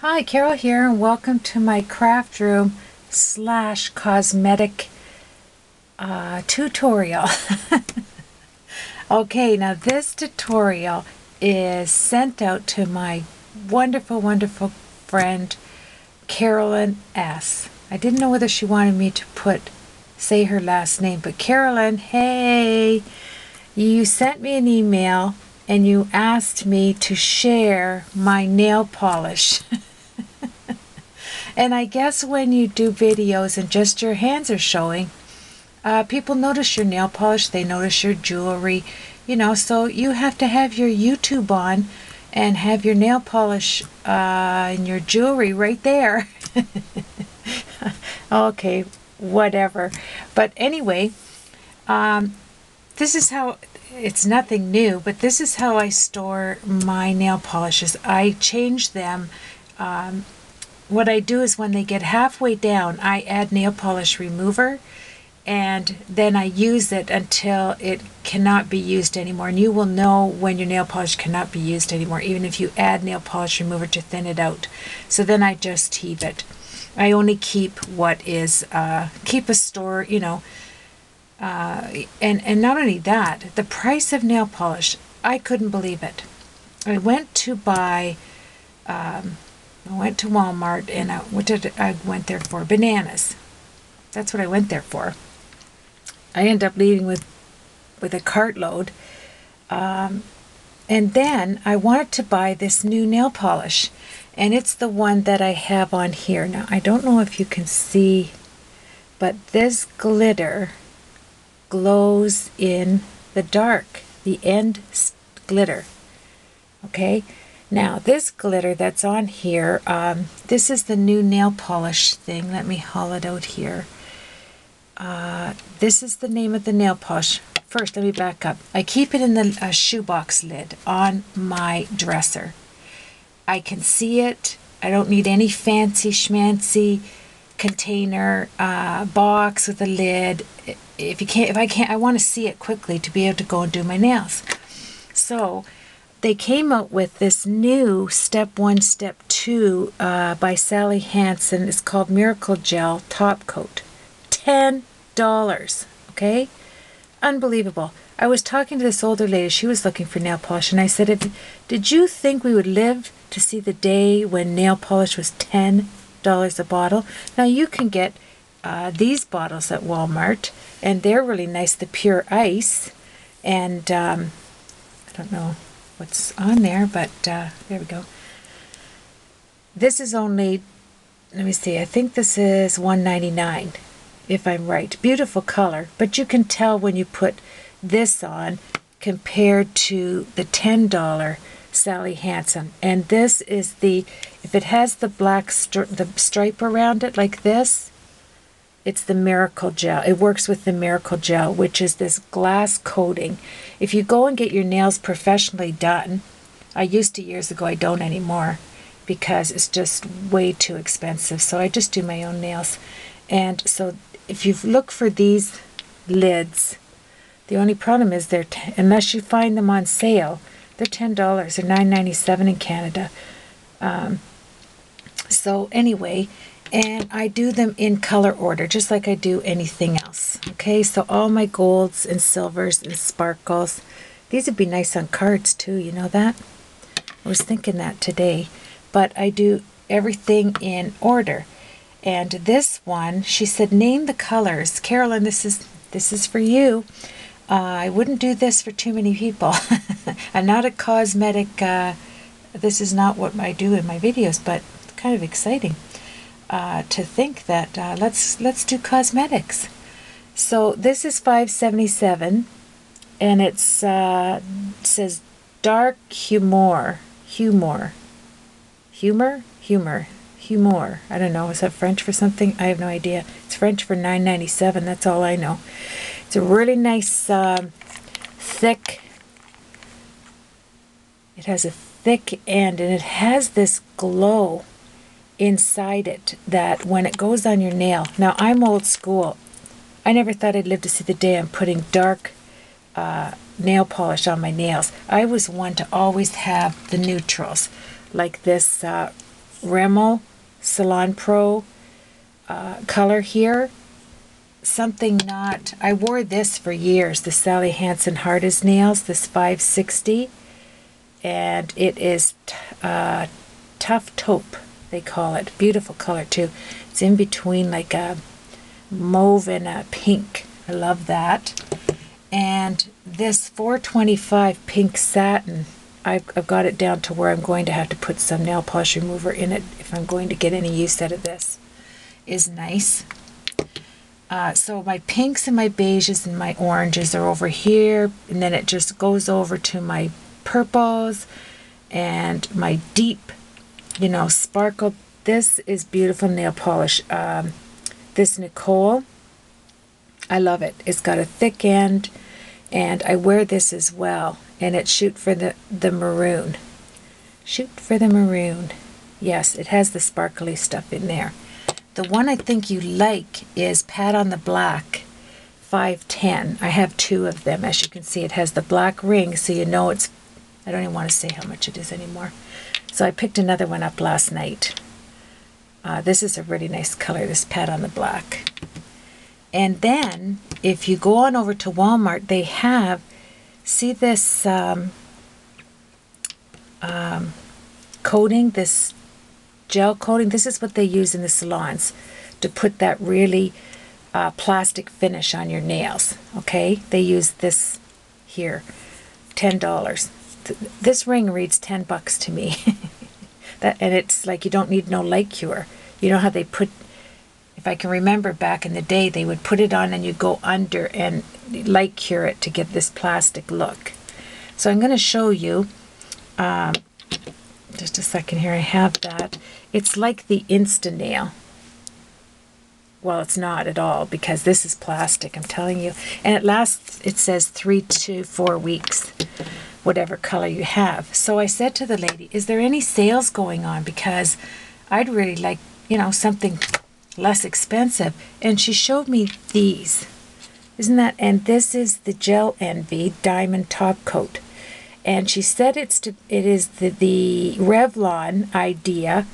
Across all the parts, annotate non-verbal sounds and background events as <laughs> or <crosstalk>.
Hi, Carol here, and welcome to my craft room slash cosmetic uh, tutorial. <laughs> okay, now this tutorial is sent out to my wonderful, wonderful friend Carolyn S. I didn't know whether she wanted me to put say her last name, but Carolyn, hey, you sent me an email and you asked me to share my nail polish. <laughs> And I guess when you do videos and just your hands are showing, uh, people notice your nail polish, they notice your jewelry, you know, so you have to have your YouTube on and have your nail polish uh, and your jewelry right there. <laughs> okay, whatever. But anyway, um, this is how it's nothing new, but this is how I store my nail polishes. I change them um, what I do is when they get halfway down, I add nail polish remover and then I use it until it cannot be used anymore. And you will know when your nail polish cannot be used anymore, even if you add nail polish remover to thin it out. So then I just heave it. I only keep what is, uh, keep a store, you know, uh, and, and not only that, the price of nail polish, I couldn't believe it. I went to buy um, I went to Walmart and I, what did I went there for? Bananas. That's what I went there for. I ended up leaving with with a cartload. Um, and then I wanted to buy this new nail polish, and it's the one that I have on here. Now, I don't know if you can see, but this glitter glows in the dark, the end glitter. Okay, now, this glitter that's on here, um, this is the new nail polish thing. Let me haul it out here. Uh, this is the name of the nail polish. First, let me back up. I keep it in the uh, shoebox lid on my dresser. I can see it. I don't need any fancy schmancy container uh, box with a lid. If you can't, if I can't, I want to see it quickly to be able to go and do my nails. So they came out with this new Step 1, Step 2 uh, by Sally Hansen. It's called Miracle Gel Top Coat. $10. Okay? Unbelievable. I was talking to this older lady. She was looking for nail polish. And I said, Did you think we would live to see the day when nail polish was $10 a bottle? Now, you can get uh, these bottles at Walmart. And they're really nice. The Pure Ice. And um, I don't know what's on there, but uh, there we go. This is only, let me see, I think this is 199 if I'm right. Beautiful color, but you can tell when you put this on compared to the $10 Sally Hansen. And this is the, if it has the black stri the stripe around it like this, it's the Miracle Gel. It works with the Miracle Gel, which is this glass coating. If you go and get your nails professionally done, I used to years ago, I don't anymore because it's just way too expensive. So I just do my own nails. And so if you look for these lids, the only problem is they're, unless you find them on sale, they're $10. They're $9.97 in Canada. Um, so anyway, and I do them in color order just like I do anything else okay? So all my golds and silvers and sparkles these would be nice on cards too you know that? I was thinking that today but I do everything in order. And this one she said name the colors. Carolyn this is this is for you. Uh, I wouldn't do this for too many people. <laughs> I'm not a cosmetic uh, this is not what I do in my videos but kind of exciting uh, to think that uh, let's let's do cosmetics. So this is 577, and it's uh, says dark humor, humor, humor, humor, humor. I don't know. Is that French for something? I have no idea. It's French for 9.97. That's all I know. It's a really nice, um, thick. It has a thick end, and it has this glow inside it that when it goes on your nail, now I'm old school. I never thought I'd live to see the day I'm putting dark uh, nail polish on my nails. I was one to always have the neutrals, like this uh, Rimmel Salon Pro uh, color here. Something not, I wore this for years, the Sally Hansen Hard as Nails, this 560. And it is uh, Tough Taupe, they call it. Beautiful color too. It's in between like a mauve and a pink. I love that. And this 425 pink satin, I've, I've got it down to where I'm going to have to put some nail polish remover in it if I'm going to get any use out of this. Is nice. Uh, so my pinks and my beiges and my oranges are over here, and then it just goes over to my purples and my deep, you know, sparkle. This is beautiful nail polish. Um, this Nicole, I love it. It's got a thick end, and I wear this as well. And it's shoot for the the maroon. Shoot for the maroon. Yes, it has the sparkly stuff in there. The one I think you like is Pat on the Black 510. I have two of them. As you can see, it has the black ring, so you know it's, I don't even want to say how much it is anymore. So I picked another one up last night. Uh, this is a really nice color, this Pat on the Black. And then, if you go on over to Walmart, they have, see this um, um, coating, this gel coating. This is what they use in the salons to put that really uh, plastic finish on your nails. Okay, they use this here, ten dollars. This ring reads ten bucks to me. <laughs> that and it's like you don't need no light cure. You know how they put. If I can remember back in the day, they would put it on and you go under and light cure it to get this plastic look. So I'm going to show you. Um, just a second here. I have that. It's like the Insta-Nail. Well, it's not at all because this is plastic, I'm telling you. And it lasts, it says three to four weeks, whatever color you have. So I said to the lady, is there any sales going on? Because I'd really like, you know, something less expensive. And she showed me these. Isn't that? And this is the Gel Envy Diamond Top Coat and she said it's to, it is the, the Revlon idea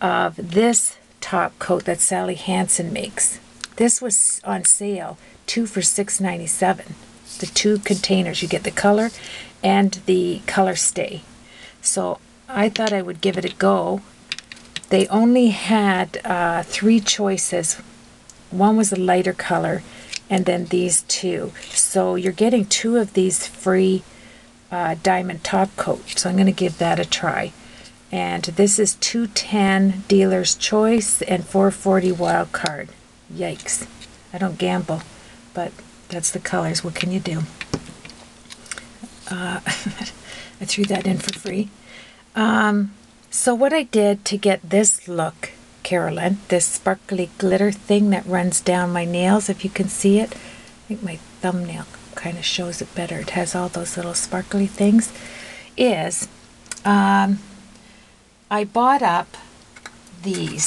of this top coat that Sally Hansen makes. This was on sale, two for six ninety seven. The two containers, you get the color and the color stay. So I thought I would give it a go. They only had uh, three choices. One was a lighter color, and then these two. So you're getting two of these free uh, diamond top coat. So I'm going to give that a try. And this is 210 dealer's choice and 440 wild card. Yikes. I don't gamble, but that's the colors. What can you do? Uh, <laughs> I threw that in for free. Um, so what I did to get this look, Carolyn, this sparkly glitter thing that runs down my nails, if you can see it, I think my thumbnail kind of shows it better. It has all those little sparkly things. Is um, I bought up these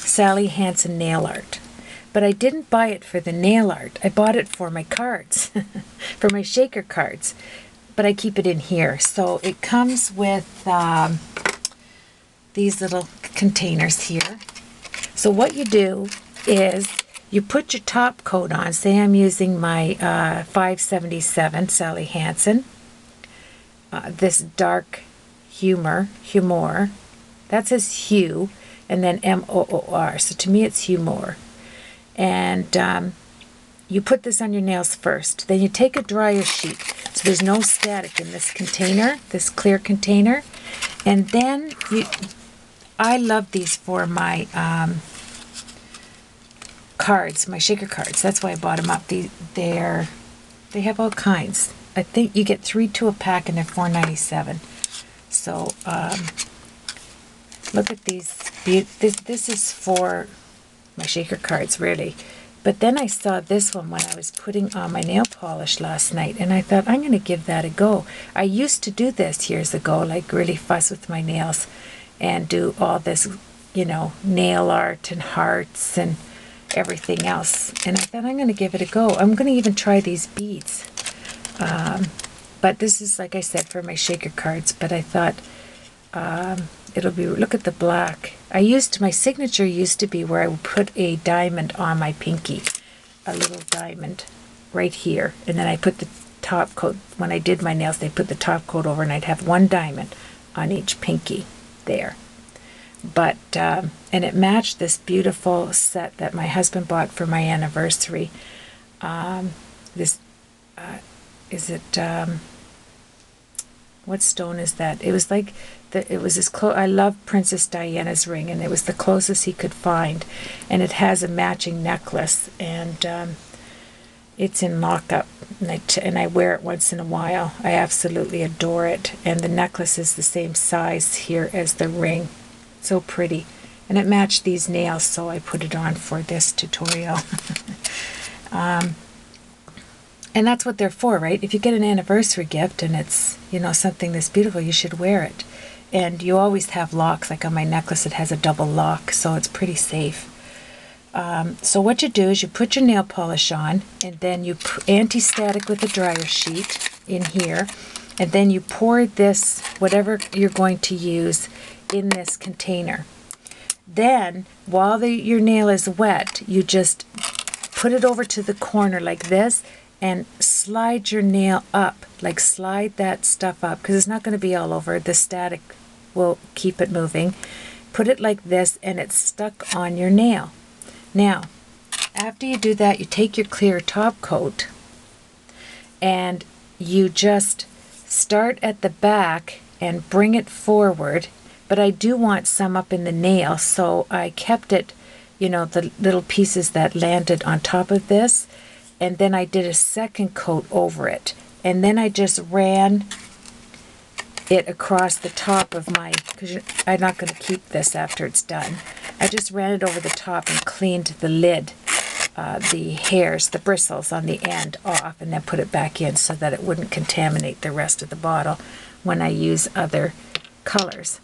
Sally Hansen nail art, but I didn't buy it for the nail art. I bought it for my cards, <laughs> for my shaker cards, but I keep it in here. So it comes with um, these little containers here. So what you do is you put your top coat on. Say I'm using my uh, 577 Sally Hansen. Uh, this dark humor, humor. That says hue, and then M-O-O-R. So to me it's humor. And um, you put this on your nails first. Then you take a dryer sheet. So there's no static in this container, this clear container. And then you, I love these for my um, cards, my shaker cards. That's why I bought them up. They, they're, they have all kinds. I think you get three to a pack and they're four ninety seven. So um, look at these. This this is for my shaker cards really. But then I saw this one when I was putting on my nail polish last night, and I thought I'm going to give that a go. I used to do this years ago, like really fuss with my nails, and do all this, you know, nail art and hearts and everything else. And I thought I'm going to give it a go. I'm going to even try these beads. Um, but this is, like I said, for my shaker cards. But I thought, um, it'll be, look at the black. I used, my signature used to be where I would put a diamond on my pinky, a little diamond right here. And then I put the top coat, when I did my nails, they put the top coat over and I'd have one diamond on each pinky there. But, um, and it matched this beautiful set that my husband bought for my anniversary. Um, this, uh, is it, um, what stone is that? It was like the, it was as close. I love Princess Diana's ring, and it was the closest he could find, and it has a matching necklace, and um, it's in lockup, and I, t- and I wear it once in a while. I absolutely adore it, and the necklace is the same size here as the ring, so pretty, and it matched these nails, so I put it on for this tutorial. <laughs> um, and that's what they're for, right? If you get an anniversary gift and it's, you know, something this beautiful, you should wear it. And you always have locks, like on my necklace, it has a double lock, so it's pretty safe. Um, so what you do is you put your nail polish on, and then you anti-static with a dryer sheet in here, and then you pour this, whatever you're going to use, in this container. Then, while the, your nail is wet, you just put it over to the corner like this, and slide your nail up, like slide that stuff up, because it's not going to be all over. The static will keep it moving. Put it like this, and it's stuck on your nail. Now, after you do that, you take your clear top coat, and you just start at the back and bring it forward. But I do want some up in the nail, so I kept it, you know, the little pieces that landed on top of this and then I did a second coat over it. And then I just ran it across the top of my, because I'm not going to keep this after it's done. I just ran it over the top and cleaned the lid, uh, the hairs, the bristles on the end off, and then put it back in so that it wouldn't contaminate the rest of the bottle when I use other colors.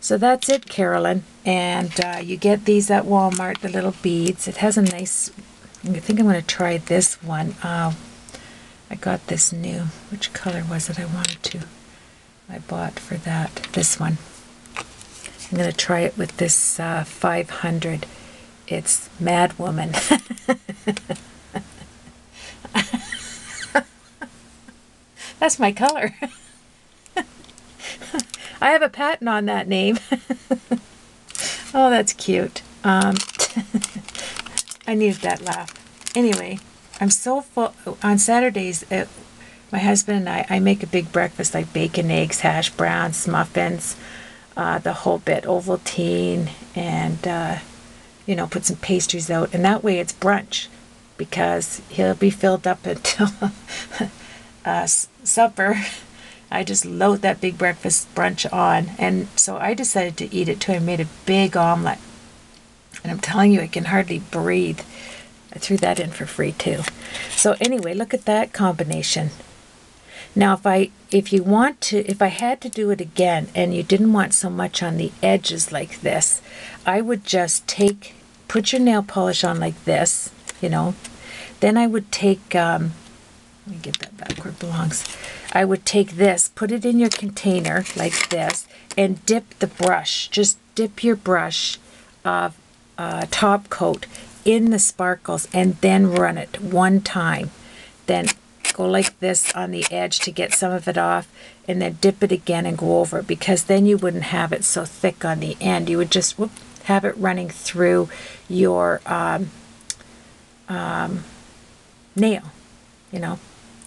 So that's it, Carolyn. And uh, you get these at Walmart, the little beads. It has a nice I think I'm going to try this one. Uh, I got this new. Which color was it I wanted to? I bought for that. This one. I'm going to try it with this uh, 500. It's Mad Woman. <laughs> That's my color. <laughs> I have a patent on that name. <laughs> oh, that's cute. Um, I needed that laugh. Anyway, I'm so full. On Saturdays, it, uh, my husband and I, I make a big breakfast like bacon, eggs, hash browns, muffins, uh, the whole bit, Ovaltine, and, uh, you know, put some pastries out. And that way it's brunch because he'll be filled up <laughs> until uh, supper. I just load that big breakfast brunch on. And so I decided to eat it too. I made a big omelet and I'm telling you, I can hardly breathe. I threw that in for free too. So anyway, look at that combination. Now if I if you want to if I had to do it again and you didn't want so much on the edges like this, I would just take put your nail polish on like this, you know. Then I would take um let me get that back where it belongs. I would take this, put it in your container like this, and dip the brush. Just dip your brush of uh, top coat in the sparkles and then run it one time. Then go like this on the edge to get some of it off and then dip it again and go over because then you wouldn't have it so thick on the end. You would just whoop, have it running through your um, um, nail, you know.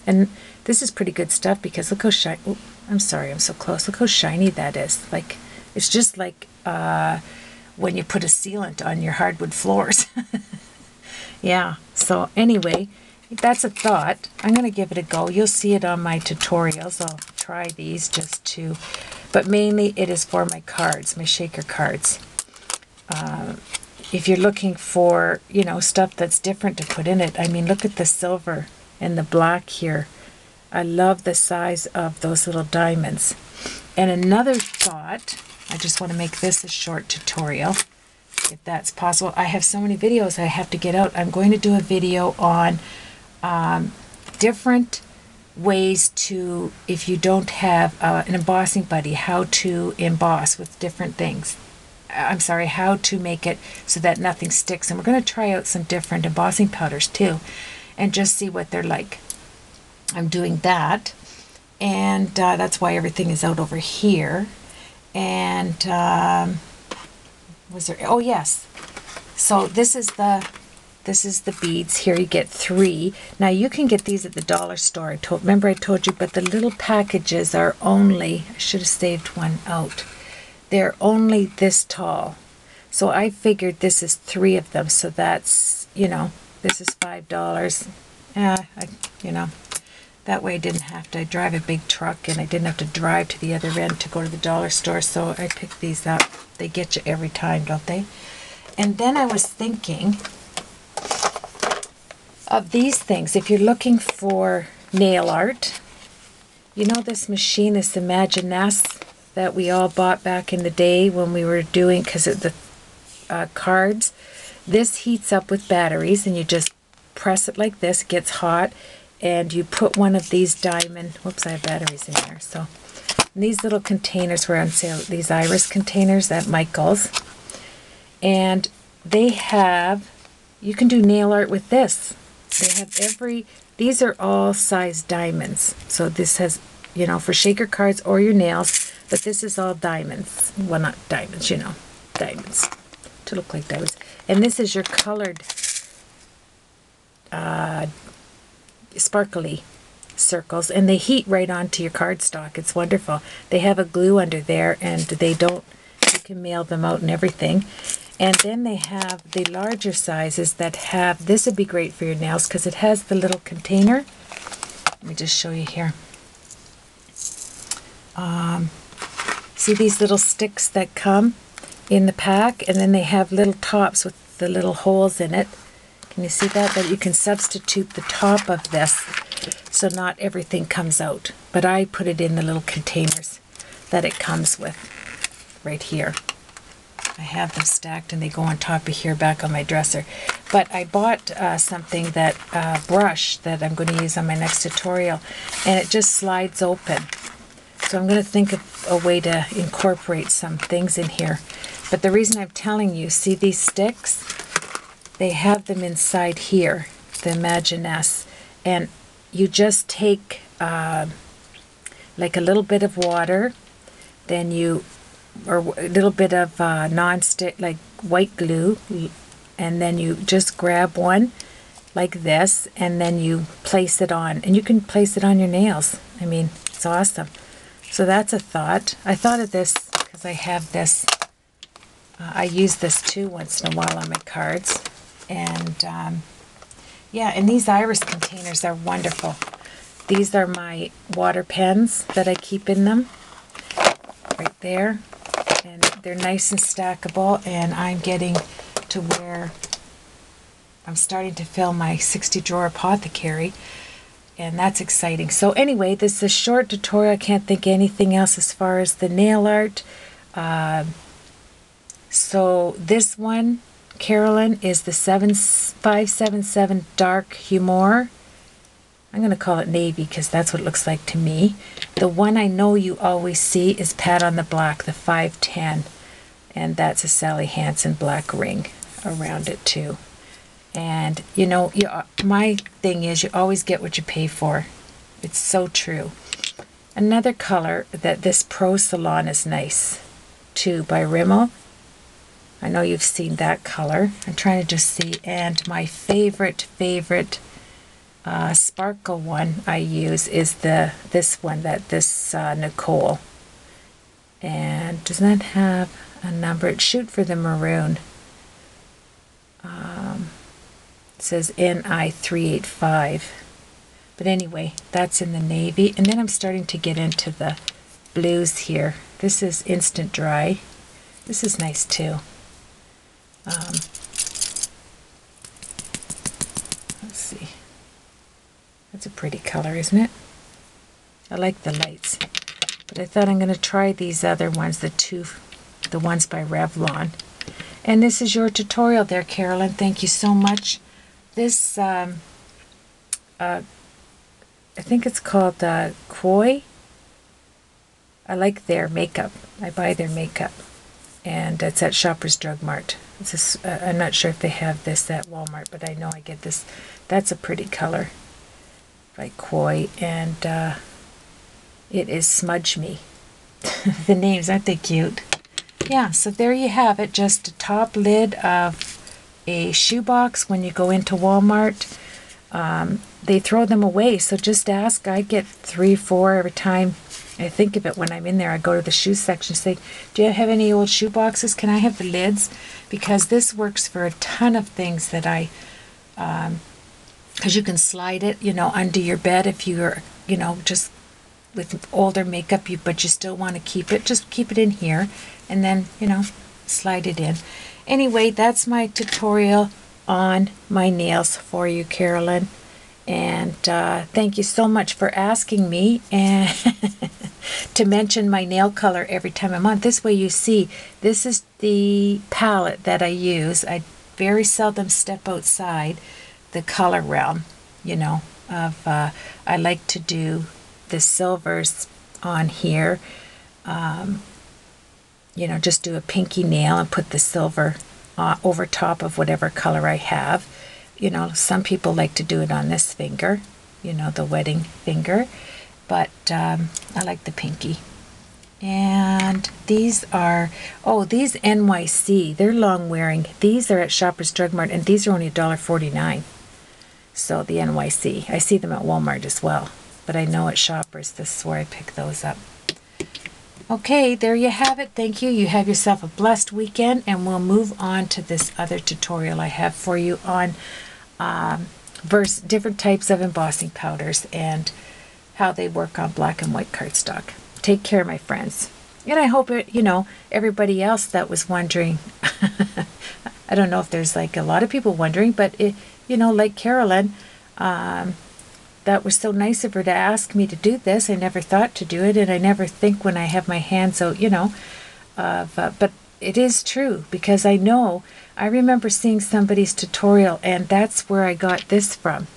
And this is pretty good stuff because look how shiny, I'm sorry, I'm so close. Look how shiny that is. Like, it's just like, uh, when you put a sealant on your hardwood floors. <laughs> yeah, so anyway, that's a thought. I'm going to give it a go. You'll see it on my tutorials. I'll try these just to, but mainly it is for my cards, my shaker cards. Uh, if you're looking for, you know, stuff that's different to put in it, I mean, look at the silver and the black here. I love the size of those little diamonds. And another thought I just want to make this a short tutorial if that's possible. I have so many videos I have to get out. I'm going to do a video on um, different ways to, if you don't have uh, an embossing buddy, how to emboss with different things. Uh, I'm sorry, how to make it so that nothing sticks. And we're going to try out some different embossing powders too and just see what they're like. I'm doing that. And uh, that's why everything is out over here. And um, was there? Oh, yes. So this is the this is the beads. Here you get three. Now you can get these at the dollar store. I told, remember I told you, but the little packages are only, I should have saved one out. They're only this tall. So I figured this is three of them. So that's, you know, this is $5. Yeah, I, you know, that way I didn't have to drive a big truck and I didn't have to drive to the other end to go to the dollar store. So I picked these up. They get you every time, don't they? And then I was thinking, of these things, if you're looking for nail art, you know this machine, this Imaginisce that we all bought back in the day when we were doing, because of the uh, cards, this heats up with batteries and you just press it like this, gets hot, and you put one of these diamond, whoops, I have batteries in here, so these little containers were on sale, these iris containers at Michael's, and they have, you can do nail art with this. They have every, these are all size diamonds. So this has, you know, for shaker cards or your nails, but this is all diamonds. Well, not diamonds, you know, diamonds to look like diamonds. And this is your colored uh, sparkly circles and they heat right onto your cardstock. It's wonderful. They have a glue under there and they don't, you can mail them out and everything. And then they have the larger sizes that have, this would be great for your nails because it has the little container. Let me just show you here. Um, see these little sticks that come in the pack and then they have little tops with the little holes in it. Can you see that? That you can substitute the top of this so not everything comes out. But I put it in the little containers that it comes with right here. I have them stacked and they go on top of here back on my dresser. But I bought uh, something that uh, brush that I'm going to use on my next tutorial and it just slides open. So I'm going to think of a way to incorporate some things in here. But the reason I'm telling you, see these sticks? They have them inside here, the Imaginisce. And you just take uh, like a little bit of water, then you or a little bit of uh, non-stick like white glue and then you just grab one like this and then you place it on and you can place it on your nails. I mean it's awesome. So that's a thought. I thought of this because I have this uh, I use this too once in a while on my cards and um, yeah and these iris containers are wonderful these are my water pens that I keep in them right there and they're nice and stackable and I'm getting to where I'm starting to fill my 60 drawer apothecary and that's exciting. So anyway, this is a short tutorial. I can't think anything else as far as the nail art. Uh, so this one, Carolyn, is the 7577 Dark Humor. I'm going to call it navy because that's what it looks like to me. The one I know you always see is Pat on the Black, the 510. And that's a Sally Hansen black ring around it too. And you know, you, uh, my thing is you always get what you pay for. It's so true. Another color that this Pro Salon is nice too by Rimmel. I know you've seen that color. I'm trying to just see. And my favorite, favorite uh, sparkle one I use is the this one that this uh, Nicole. And does not have a number? It shoot for the maroon. Um, it says NI385 but anyway that's in the navy. And then I'm starting to get into the blues here. This is instant dry. This is nice too um, let's see that's a pretty color, isn't it? I like the lights. But I thought I'm going to try these other ones, the two, the ones by Revlon. And this is your tutorial there, Carolyn. Thank you so much. This um, uh, I think it's called uh, Quo. I like their makeup. I buy their makeup, and it's at Shoppers Drug Mart. It's uh, I'm not sure if they have this at Walmart, but I know I get this. That's a pretty color by Quo, and uh, it is Smudge Me. <laughs> the names aren't they cute? Yeah, so there you have it. Just a top lid of a shoebox when you go into Walmart. Um, they throw them away, so just ask. I get three, four every time. I think of it when I'm in there. I go to the shoe section and say, Do you have any old shoe boxes? Can I have the lids? Because this works for a ton of things that I, because um, you can slide it, you know, under your bed if you're, you know, just with older makeup, you but you still want to keep it. Just keep it in here, and then you know, slide it in. Anyway, that's my tutorial on my nails for you, Carolyn. And uh, thank you so much for asking me and <laughs> to mention my nail color every time I'm on. This way you see, this is the palette that I use. I very seldom step outside the color realm, you know, of, uh, I like to do the silvers on here. Um, you know, just do a pinky nail and put the silver uh, over top of whatever color I have. You know, some people like to do it on this finger, you know, the wedding finger, but um, I like the pinky. And these are, oh, these NYC, they're long wearing. These are at Shoppers Drug Mart, and these are only $1.49. So the NYC, I see them at Walmart as well, but I know at Shoppers, this is where I pick those up. Okay, there you have it. Thank you. You have yourself a blessed weekend, and we'll move on to this other tutorial I have for you on um, different types of embossing powders and how they work on black and white cardstock. Take care, my friends. And I hope it, you know, everybody else that was wondering. <laughs> I don't know if there's like a lot of people wondering, but it, you know, like Carolyn, um, that was so nice of her to ask me to do this. I never thought to do it, and I never think when I have my hands out, you know. Uh, but it is true because I know I remember seeing somebody's tutorial, and that's where I got this from.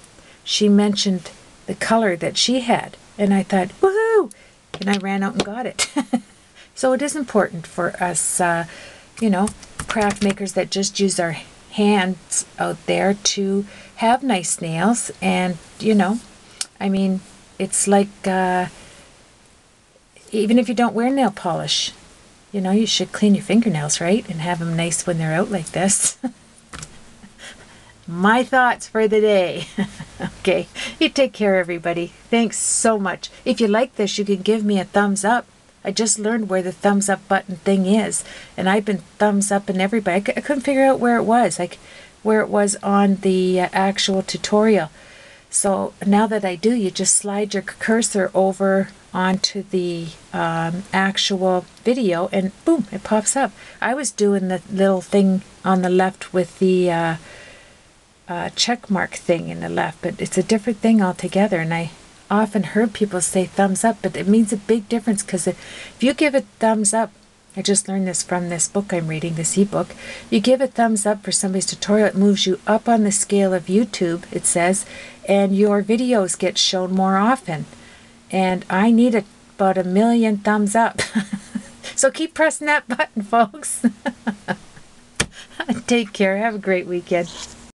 She mentioned the color that she had, and I thought, woohoo! And I ran out and got it. <laughs> so it is important for us, uh, you know, craft makers that just use our hands out there to have nice nails and, you know, I mean, it's like uh, even if you don't wear nail polish, you know, you should clean your fingernails, right? And have them nice when they're out like this. <laughs> My thoughts for the day. <laughs> okay, you take care, everybody. Thanks so much. If you like this, you can give me a thumbs up. I just learned where the thumbs up button thing is, and I've been thumbs up and everybody. I couldn't figure out where it was, like where it was on the uh, actual tutorial. So now that I do, you just slide your cursor over onto the um, actual video and boom, it pops up. I was doing the little thing on the left with the uh, uh, check mark thing in the left, but it's a different thing altogether. And I often heard people say thumbs up, but it means a big difference because if you give a thumbs up I just learned this from this book I'm reading, this ebook. You give a thumbs up for somebody's tutorial, it moves you up on the scale of YouTube, it says, and your videos get shown more often. And I need a, about a million thumbs up. <laughs> so keep pressing that button, folks. <laughs> Take care. Have a great weekend.